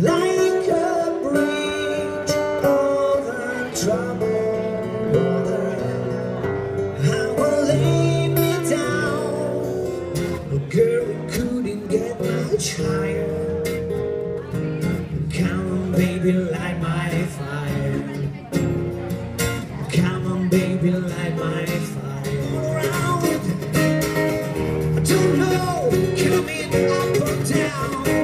like a bridge over troubled water. Will down, girl couldn't get much higher. Come on, baby, light my fire. Come on, baby, light my fire. Around, I don't know, coming up or down.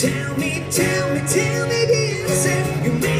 Tell me, tell me, tell me this You may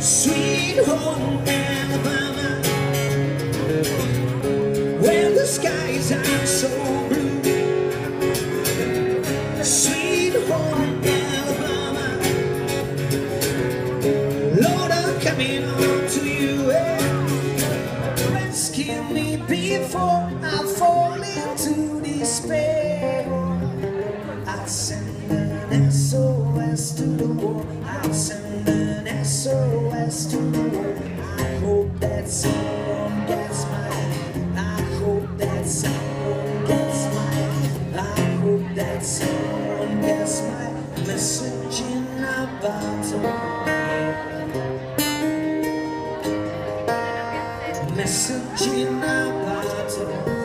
Sweet home Alabama, where the skies are so blue. Sweet home Alabama, Lord, I'm coming to you. Rescue me before I fall into to the war. I'll send an SOS to the war. I hope that someone gets mine. I hope that someone gets mine. I hope that someone gets my message in a bottle. Message in a bottle.